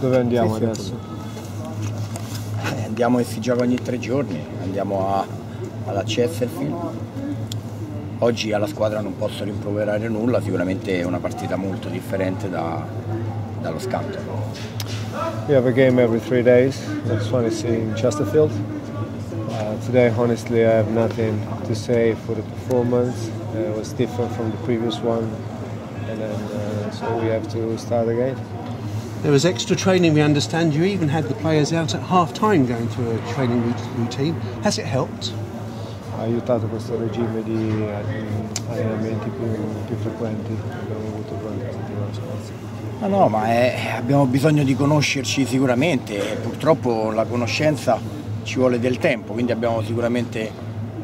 Dove andiamo Sì, adesso? Eh, andiamo e si gioca ogni tre giorni, andiamo a, alla Chesterfield. Oggi alla squadra non posso rimproverare nulla, sicuramente è una partita molto differente da- dallo scanto. We have a game every three days. Next one is in Chesterfield. Uh, today, honestly, I have nothing to say for the performance. Uh, it was different from the previous one, and then uh, so we have to start again. There was extra training, we understand. You even had the players out at half time going through a training routine. Has it helped? Ha aiutato questo regime di eh, allenamenti più, più frequenti che abbiamo avuto durante la settimana scorsa. No, no, ma è- abbiamo bisogno di conoscerci sicuramente e purtroppo la conoscenza ci vuole del tempo, quindi abbiamo sicuramente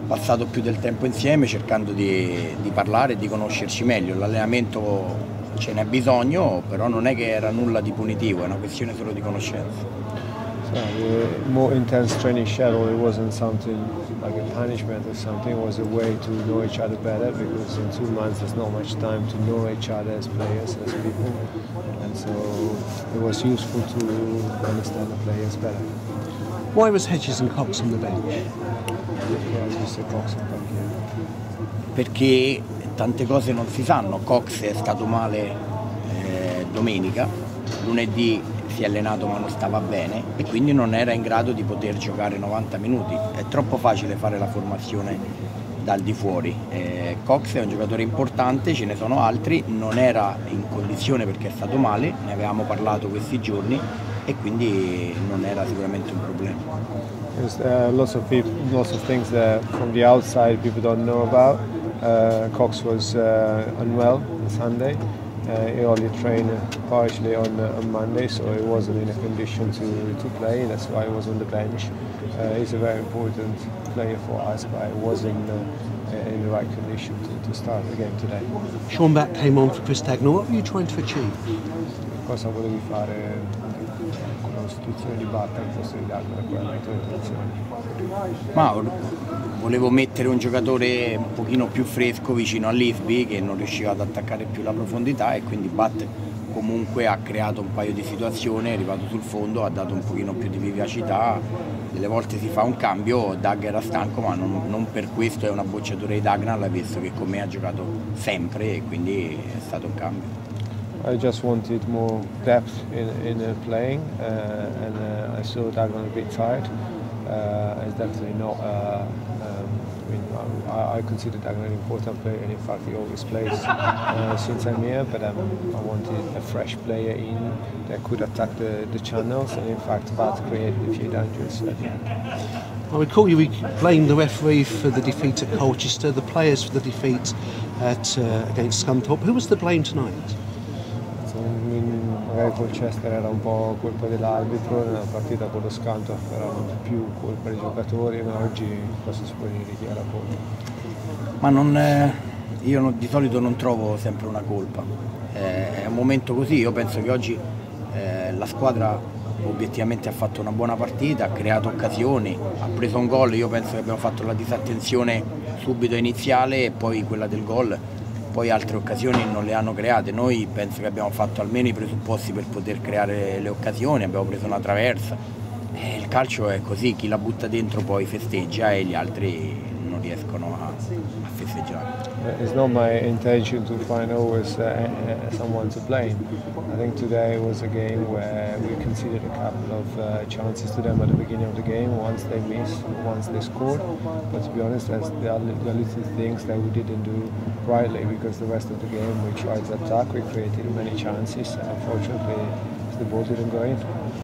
passato più del tempo insieme cercando di, di parlare e di conoscerci meglio. L'allenamento ce n'è bisogno, però non è che era nulla di punitivo, è una questione solo di conoscenza. So the more intense training schedule, it wasn't something like a punishment or something. It was a way to know each other better because in two months there's not much time to know each other as players, as people, and so it was useful to understand the players better. Why was Hedges and Cox on the bench? Perché tante cose non si sanno. Cox è stato male eh, domenica, lunedì si è allenato ma non stava bene e quindi non era in grado di poter giocare 90 minuti. È troppo facile fare la formazione dal di fuori. Eh, Cox è un giocatore importante, ce ne sono altri, non era in condizione perché è stato male, ne avevamo parlato questi giorni e quindi non era sicuramente un problema. There's uh, lots of people, lots of things that from the outside people don't know about. Uh, Cox was uh, unwell on Sunday. Uh, he only trained partially on, uh, on Monday, so he wasn't in a condition to, to play. That's why he was on the bench. Uh, he's a very important player for us, but he wasn't uh, in the right condition to, to start the game today. Sean Back came on for Chris Dagnall. What were you trying to achieve? Cosa volevi fare sostituzione di di Dagmar? Qual è la tua intenzione? Ma volevo mettere un giocatore un pochino più fresco vicino a Lisby che non riusciva ad attaccare più la profondità e quindi Bat comunque ha creato un paio di situazioni, è arrivato sul fondo, ha dato un pochino più di vivacità, delle volte si fa un cambio, Doug era stanco ma non, non per questo è una bocciatura di Dagnall, visto che con me ha giocato sempre e quindi è stato un cambio. I just wanted more depth in, in uh, playing, uh, and uh, I saw Dagon a bit tired. Uh, it's definitely not. Um, I mean, I, I consider Dagon an important player, and in fact, he always plays since I'm here. But um, I wanted a fresh player in that could attack the, the channels, and in fact, that created a few dangers the. I recall you blamed the referee for the defeat at Colchester, the players for the defeat at, uh, against Scunthorpe. Who was to blame tonight? Magari Colchester era un po' colpa dell'arbitro, nella partita con lo scanto erano più colpa dei giocatori, ma oggi cosa si può dire chi la colpa? Ma non, eh, io non- di solito non trovo sempre una colpa, Eh, è un momento così, io penso che oggi eh, la squadra obiettivamente ha fatto una buona partita, ha creato occasioni, ha preso un gol, io penso che abbiamo fatto la disattenzione subito iniziale e poi quella del gol, poi altre occasioni non le hanno create, noi penso che abbiamo fatto almeno i presupposti per poter creare le occasioni, abbiamo preso una traversa, Eh, il calcio è così, chi la butta dentro poi festeggia e gli altri riescono a, a festeggiare. It's not my intention to find always uh, uh, someone to blame. I think today was a game where we conceded a couple of uh, chances to them at the beginning of the game. Once they missed, once they scored. But to be honest, that's the little things that we didn't do rightly because the rest of the game we tried to attack, we created many chances. Unfortunately, the ball didn't go in.